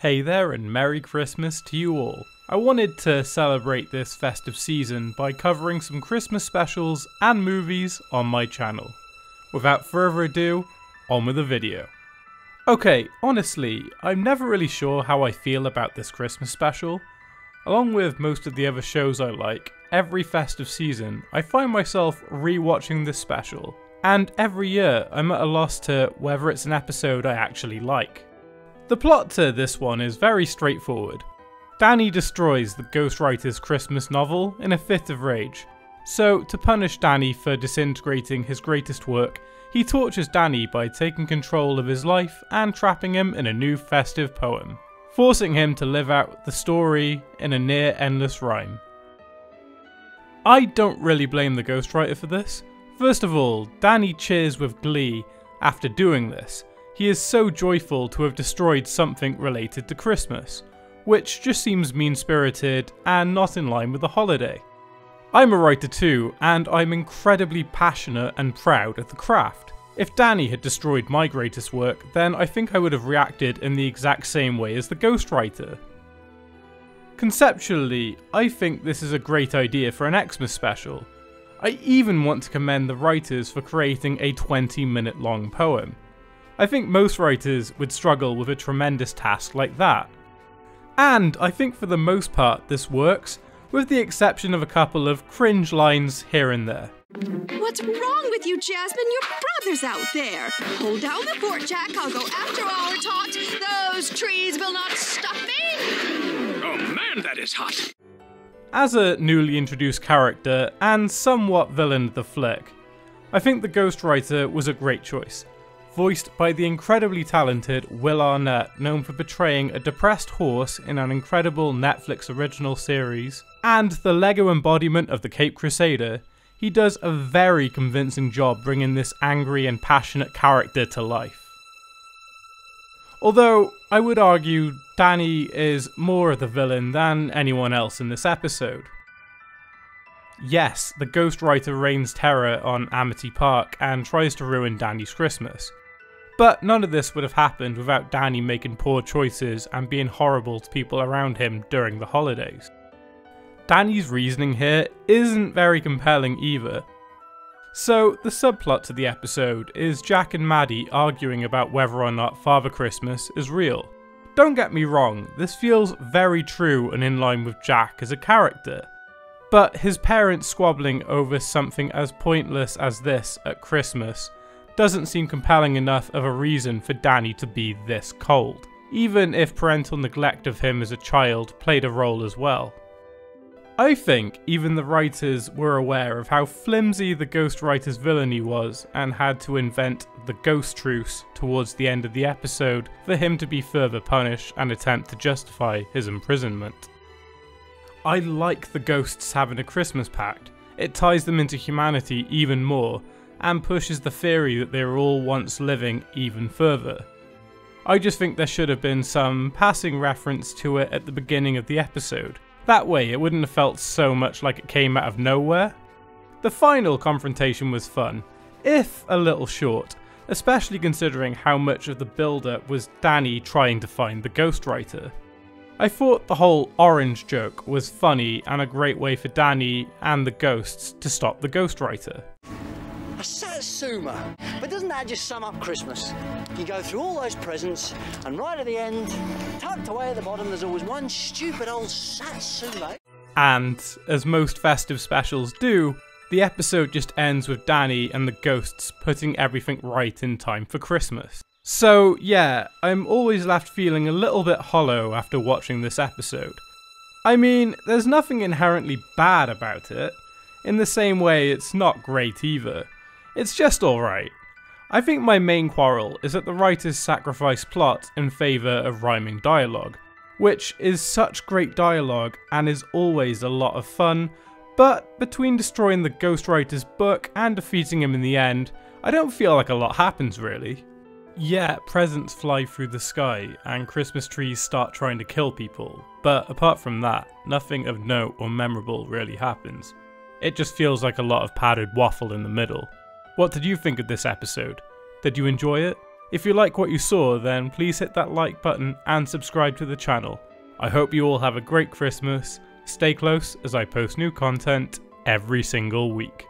Hey there and Merry Christmas to you all. I wanted to celebrate this festive season by covering some Christmas specials and movies on my channel. Without further ado, on with the video. Okay, honestly, I'm never really sure how I feel about this Christmas special. Along with most of the other shows I like, every festive season I find myself rewatching this special, and every year I'm at a loss to whether it's an episode I actually like. The plot to this one is very straightforward. Danny destroys the ghostwriter's Christmas novel in a fit of rage. So, to punish Danny for disintegrating his greatest work, he tortures Danny by taking control of his life and trapping him in a new festive poem, forcing him to live out the story in a near endless rhyme. I don't really blame the ghostwriter for this. First of all, Danny cheers with glee after doing this, he is so joyful to have destroyed something related to Christmas, which just seems mean spirited and not in line with the holiday. I'm a writer too, and I'm incredibly passionate and proud of the craft. If Danny had destroyed my greatest work, then I think I would have reacted in the exact same way as the ghostwriter. Conceptually, I think this is a great idea for an Xmas special. I even want to commend the writers for creating a 20 minute long poem. I think most writers would struggle with a tremendous task like that. And I think for the most part this works, with the exception of a couple of cringe lines here and there. What's wrong with you, Jasmine? Your brother's out there. Hold down the fort, Jack. I'll go after our tot. Those trees will not stop me. Oh man, that is hot. As a newly introduced character and somewhat villain of the flick, I think the ghostwriter was a great choice voiced by the incredibly talented Will Arnett, known for portraying a depressed horse in an incredible Netflix original series, and the Lego embodiment of the Cape Crusader, he does a very convincing job bringing this angry and passionate character to life. Although, I would argue Danny is more of the villain than anyone else in this episode. Yes, the ghostwriter rains terror on Amity Park and tries to ruin Danny's Christmas, but none of this would have happened without Danny making poor choices and being horrible to people around him during the holidays. Danny's reasoning here isn't very compelling either. So, the subplot to the episode is Jack and Maddie arguing about whether or not Father Christmas is real. Don't get me wrong, this feels very true and in line with Jack as a character. But his parents squabbling over something as pointless as this at Christmas doesn't seem compelling enough of a reason for Danny to be this cold, even if parental neglect of him as a child played a role as well. I think even the writers were aware of how flimsy the ghostwriter's villainy was and had to invent the ghost truce towards the end of the episode for him to be further punished and attempt to justify his imprisonment. I like the ghosts having a Christmas pact. It ties them into humanity even more and pushes the theory that they were all once living even further. I just think there should have been some passing reference to it at the beginning of the episode. That way it wouldn't have felt so much like it came out of nowhere. The final confrontation was fun, if a little short, especially considering how much of the build-up was Danny trying to find the ghostwriter. I thought the whole orange joke was funny and a great way for Danny and the ghosts to stop the ghostwriter. A satsuma. But doesn't that just sum up Christmas? You go through all those presents, and right at the end, tucked away at the bottom, there's always one stupid old satsuma. And, as most festive specials do, the episode just ends with Danny and the ghosts putting everything right in time for Christmas. So, yeah, I'm always left feeling a little bit hollow after watching this episode. I mean, there's nothing inherently bad about it. In the same way, it's not great either. It's just alright. I think my main quarrel is that the writers sacrifice plot in favour of rhyming dialogue, which is such great dialogue and is always a lot of fun, but between destroying the ghostwriter's book and defeating him in the end, I don't feel like a lot happens really. Yeah, presents fly through the sky and Christmas trees start trying to kill people, but apart from that, nothing of note or memorable really happens. It just feels like a lot of padded waffle in the middle. What did you think of this episode? Did you enjoy it? If you like what you saw, then please hit that like button and subscribe to the channel. I hope you all have a great Christmas. Stay close as I post new content every single week.